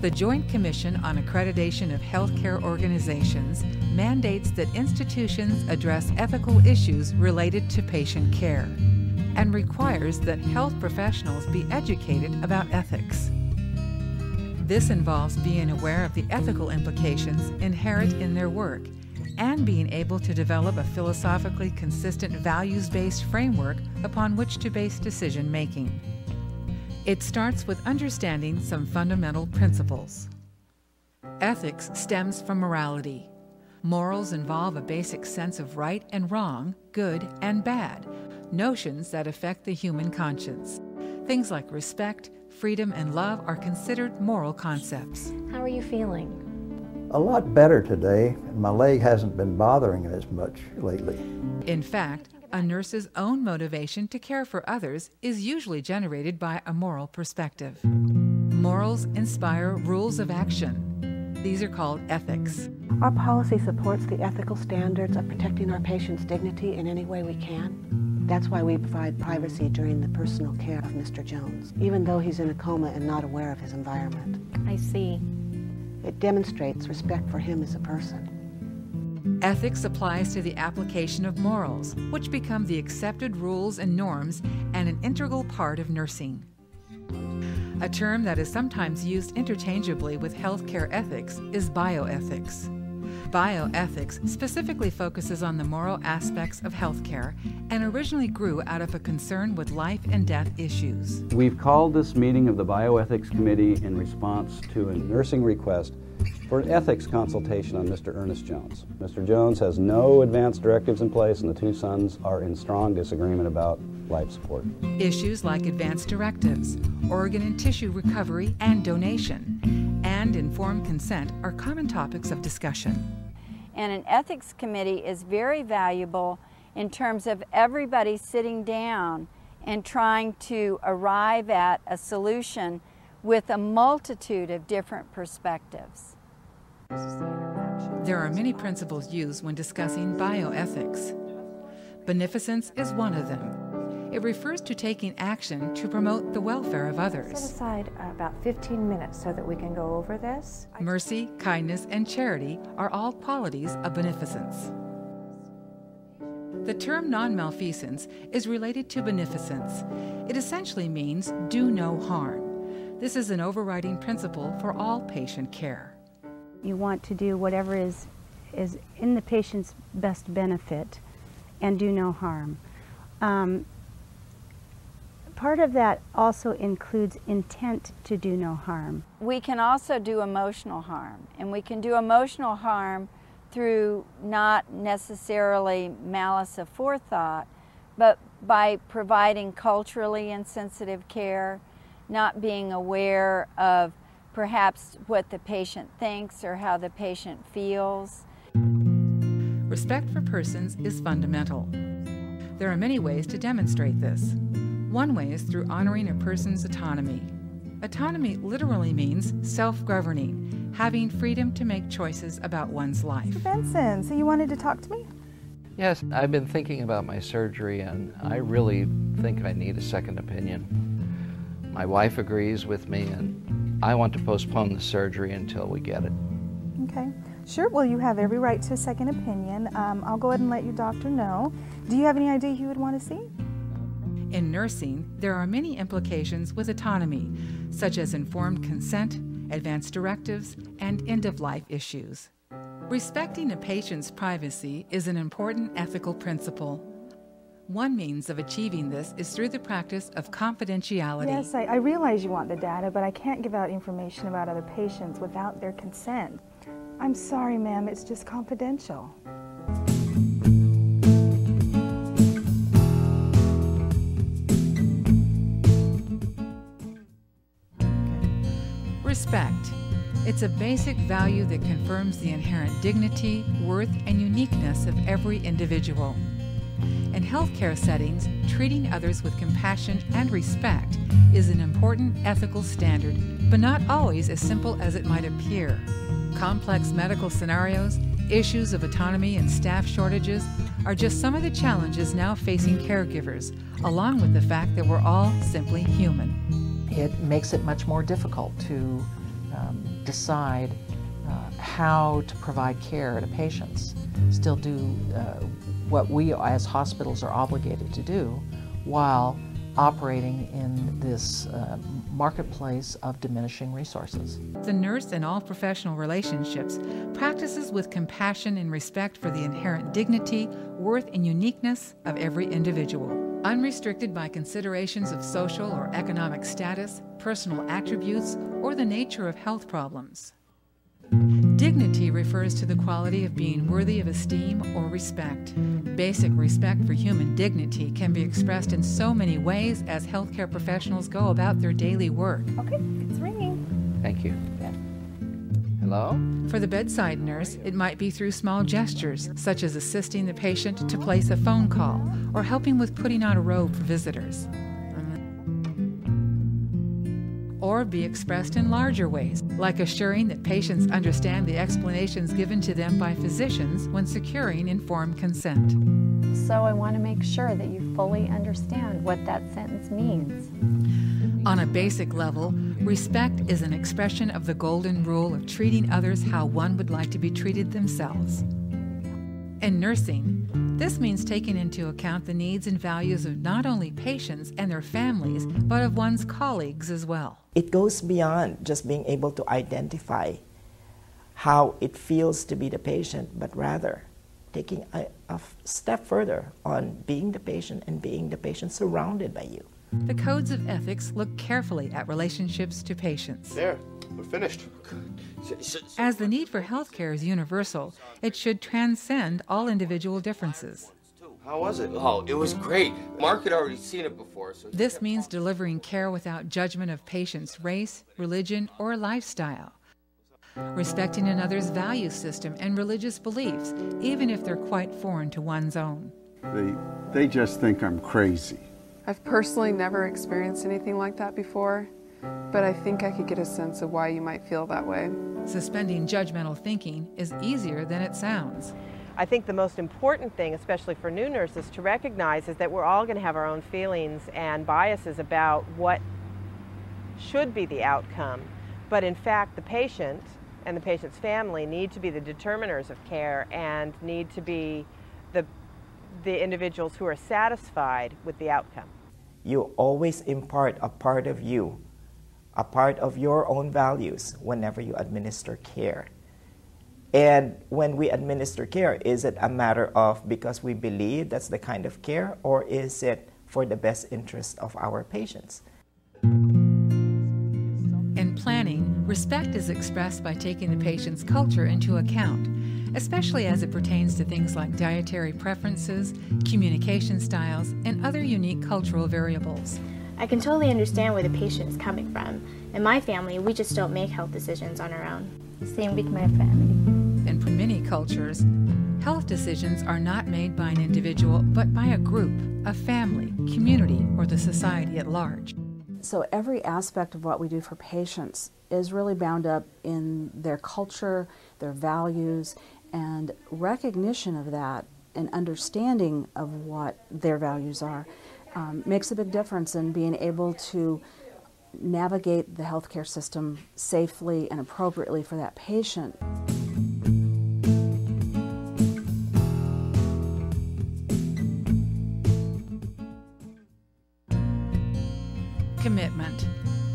The Joint Commission on Accreditation of Healthcare Organizations mandates that institutions address ethical issues related to patient care and requires that health professionals be educated about ethics. This involves being aware of the ethical implications inherent in their work and being able to develop a philosophically consistent values based framework upon which to base decision making. It starts with understanding some fundamental principles. Ethics stems from morality. Morals involve a basic sense of right and wrong, good and bad, notions that affect the human conscience. Things like respect, freedom, and love are considered moral concepts. How are you feeling? A lot better today. My leg hasn't been bothering as much lately. In fact, a nurse's own motivation to care for others is usually generated by a moral perspective. Morals inspire rules of action. These are called ethics. Our policy supports the ethical standards of protecting our patient's dignity in any way we can. That's why we provide privacy during the personal care of Mr. Jones, even though he's in a coma and not aware of his environment. I see. It demonstrates respect for him as a person. Ethics applies to the application of morals, which become the accepted rules and norms and an integral part of nursing. A term that is sometimes used interchangeably with healthcare ethics is bioethics. Bioethics specifically focuses on the moral aspects of healthcare and originally grew out of a concern with life and death issues. We've called this meeting of the Bioethics Committee in response to a nursing request for an ethics consultation on Mr. Ernest Jones. Mr. Jones has no advance directives in place, and the two sons are in strong disagreement about life support. Issues like advance directives, organ and tissue recovery and donation, and informed consent are common topics of discussion. And an ethics committee is very valuable in terms of everybody sitting down and trying to arrive at a solution with a multitude of different perspectives. There are many principles used when discussing bioethics. Beneficence is one of them. It refers to taking action to promote the welfare of others. Set aside uh, about 15 minutes so that we can go over this. Mercy, kindness, and charity are all qualities of beneficence. The term non maleficence is related to beneficence. It essentially means do no harm. This is an overriding principle for all patient care. You want to do whatever is, is in the patient's best benefit and do no harm. Um, part of that also includes intent to do no harm. We can also do emotional harm, and we can do emotional harm through not necessarily malice aforethought, but by providing culturally insensitive care, not being aware of perhaps what the patient thinks or how the patient feels. Respect for persons is fundamental. There are many ways to demonstrate this. One way is through honoring a person's autonomy. Autonomy literally means self governing, having freedom to make choices about one's life. Mr. Benson, so you wanted to talk to me? Yes, I've been thinking about my surgery and I really think I need a second opinion. My wife agrees with me and I want to postpone the surgery until we get it. Okay. Sure, well, you have every right to a second opinion. Um, I'll go ahead and let your doctor know. Do you have any idea who you would want to see? In nursing, there are many implications with autonomy, such as informed consent, advance directives, and end of life issues. Respecting a patient's privacy is an important ethical principle. One means of achieving this is through the practice of confidentiality. Yes, I, I realize you want the data, but I can't give out information about other patients without their consent. I'm sorry, ma'am, it's just confidential. Respect. It's a basic value that confirms the inherent dignity, worth, and uniqueness of every individual. In healthcare settings, treating others with compassion and respect is an important ethical standard, but not always as simple as it might appear. Complex medical scenarios, issues of autonomy, and staff shortages are just some of the challenges now facing caregivers, along with the fact that we're all simply human. It makes it much more difficult to um, decide uh, how to provide care to patients, still do uh, what we as hospitals are obligated to do, while operating in this uh, marketplace of diminishing resources. The nurse in all professional relationships practices with compassion and respect for the inherent dignity, worth, and uniqueness of every individual, unrestricted by considerations of social or economic status, personal attributes, or the nature of health problems. Dignity refers to the quality of being worthy of esteem or respect. Basic respect for human dignity can be expressed in so many ways as healthcare professionals go about their daily work. Okay, it's ringing. Thank you. Hello? For the bedside nurse, it might be through small gestures, such as assisting the patient to place a phone call or helping with putting on a robe for visitors. Or be expressed in larger ways, like assuring that patients understand the explanations given to them by physicians when securing informed consent. So I want to make sure that you fully understand what that sentence means. On a basic level, respect is an expression of the golden rule of treating others how one would like to be treated themselves. In nursing, this means taking into account the needs and values of not only patients and their families, but of one's colleagues as well. It goes beyond just being able to identify how it feels to be the patient, but rather taking a, a step further on being the patient and being the patient surrounded by you. The codes of ethics look carefully at relationships to patients. There, we're finished. As the need for healthcare is universal, it should transcend all individual differences. How was it? Oh, it was great. Mark had already seen it before. So this means delivering care without judgment of patients' race, religion, or lifestyle. Respecting another's value system and religious beliefs, even if they're quite foreign to one's own. They, they just think I'm crazy. I've personally never experienced anything like that before, but I think I could get a sense of why you might feel that way. Suspending judgmental thinking is easier than it sounds. I think the most important thing, especially for new nurses, to recognize is that we're all going to have our own feelings and biases about what should be the outcome. But in fact, the patient and the patient's family need to be the determiners of care and need to be the, the individuals who are satisfied with the outcome. You always impart a part of you, a part of your own values whenever you administer care. And when we administer care, is it a matter of because we believe that's the kind of care, or is it for the best interest of our patients? In planning, respect is expressed by taking the patient's culture into account, especially as it pertains to things like dietary preferences, communication styles, and other unique cultural variables. I can totally understand where the patient is coming from. In my family, we just don't make health decisions on our own. Same with my family. And for many cultures, health decisions are not made by an individual, but by a group, a family, community, or the society at large. So every aspect of what we do for patients is really bound up in their culture, their values, and recognition of that and understanding of what their values are um, makes a big difference in being able to navigate the healthcare system safely and appropriately for that patient. Commitment.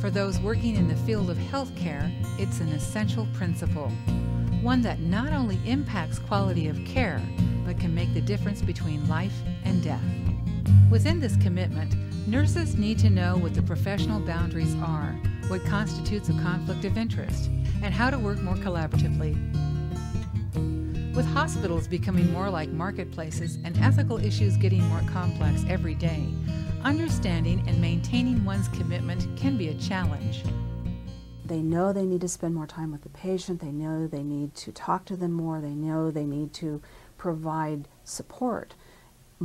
For those working in the field of healthcare, it's an essential principle, one that not only impacts quality of care, but can make the difference between life and death. Within this commitment, nurses need to know what the professional boundaries are, what constitutes a conflict of interest, and how to work more collaboratively. With hospitals becoming more like marketplaces and ethical issues getting more complex every day, understanding and maintaining one's commitment can be a challenge. They know they need to spend more time with the patient, they know they need to talk to them more, they know they need to provide support,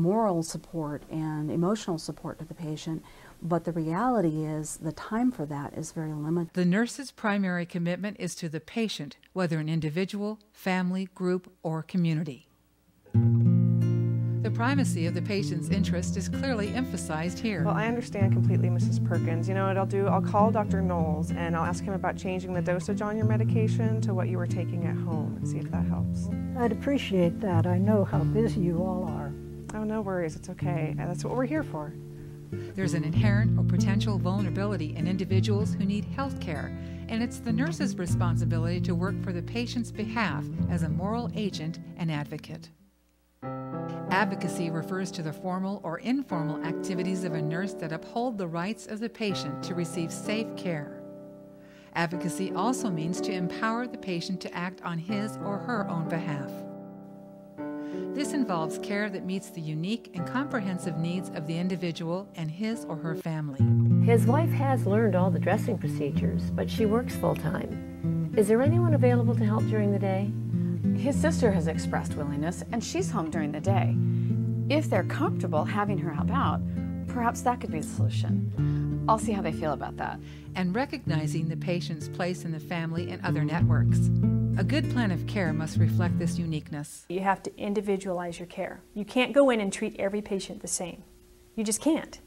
moral support and emotional support to the patient, but the reality is the time for that is very limited. The nurse's primary commitment is to the patient, whether an individual, family, group, or community. The primacy of the patient's interest is clearly emphasized here. Well, I understand completely, Mrs. Perkins. You know what I'll do? I'll call Dr. Knowles and I'll ask him about changing the dosage on your medication to what you were taking at home and see if that helps. I'd appreciate that. I know how busy you all are. Oh, no worries. It's okay. Uh, that's what we're here for. There's an inherent or potential vulnerability in individuals who need health care, and it's the nurse's responsibility to work for the patient's behalf as a moral agent and advocate. Advocacy refers to the formal or informal activities of a nurse that uphold the rights of the patient to receive safe care. Advocacy also means to empower the patient to act on his or her own behalf. This involves care that meets the unique and comprehensive needs of the individual and his or her family. His wife has learned all the dressing procedures, but she works full time. Is there anyone available to help during the day? His sister has expressed willingness, and she's home during the day. If they're comfortable having her help out, perhaps that could be the solution. I'll see how they feel about that. And recognizing the patient's place in the family and other networks. A good plan of care must reflect this uniqueness. You have to individualize your care. You can't go in and treat every patient the same. You just can't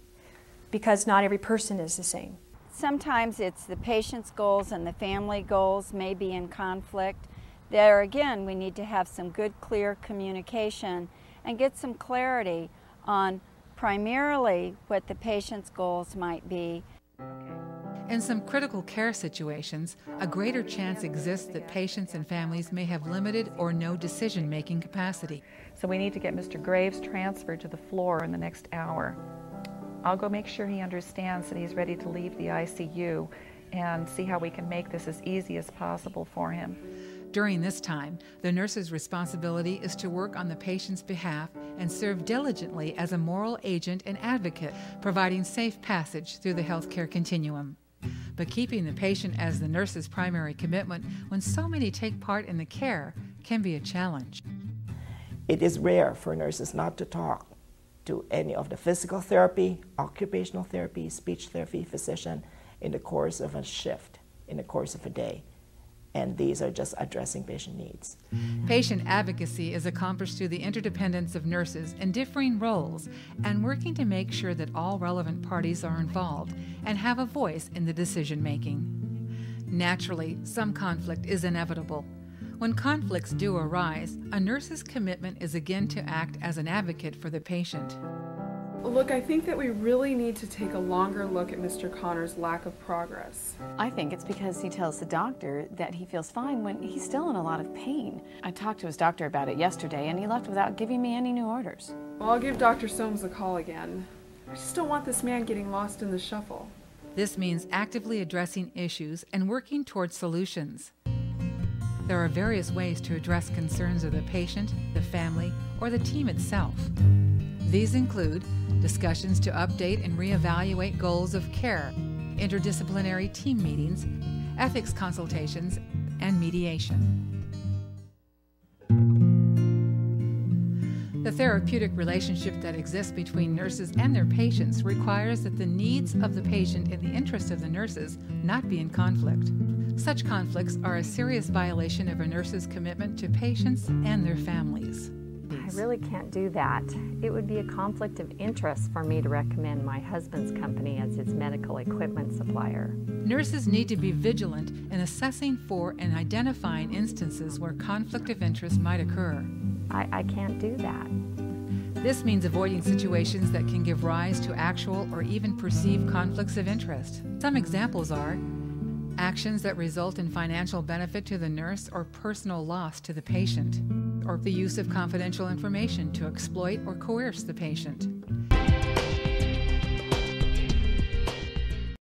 because not every person is the same. Sometimes it's the patient's goals and the family goals may be in conflict. There again, we need to have some good, clear communication and get some clarity on primarily what the patient's goals might be. In some critical care situations, a greater chance exists that patients and families may have limited or no decision making capacity. So we need to get Mr. Graves transferred to the floor in the next hour. I'll go make sure he understands that he's ready to leave the ICU and see how we can make this as easy as possible for him. During this time, the nurse's responsibility is to work on the patient's behalf and serve diligently as a moral agent and advocate, providing safe passage through the healthcare continuum. But keeping the patient as the nurse's primary commitment when so many take part in the care can be a challenge. It is rare for nurses not to talk to any of the physical therapy, occupational therapy, speech therapy physician in the course of a shift, in the course of a day and these are just addressing patient needs. Patient advocacy is accomplished through the interdependence of nurses in differing roles and working to make sure that all relevant parties are involved and have a voice in the decision making. Naturally, some conflict is inevitable. When conflicts do arise, a nurse's commitment is again to act as an advocate for the patient. Look, I think that we really need to take a longer look at Mr. Connor's lack of progress. I think it's because he tells the doctor that he feels fine when he's still in a lot of pain. I talked to his doctor about it yesterday and he left without giving me any new orders. Well, I'll give Dr. Soames a call again. I just don't want this man getting lost in the shuffle. This means actively addressing issues and working towards solutions. There are various ways to address concerns of the patient, the family, or the team itself. These include discussions to update and reevaluate goals of care, interdisciplinary team meetings, ethics consultations, and mediation. The therapeutic relationship that exists between nurses and their patients requires that the needs of the patient and the interests of the nurses not be in conflict. Such conflicts are a serious violation of a nurse's commitment to patients and their families. I really can't do that. It would be a conflict of interest for me to recommend my husband's company as its medical equipment supplier. Nurses need to be vigilant in assessing for and identifying instances where conflict of interest might occur. I, I can't do that. This means avoiding situations that can give rise to actual or even perceived conflicts of interest. Some examples are actions that result in financial benefit to the nurse or personal loss to the patient, or the use of confidential information to exploit or coerce the patient.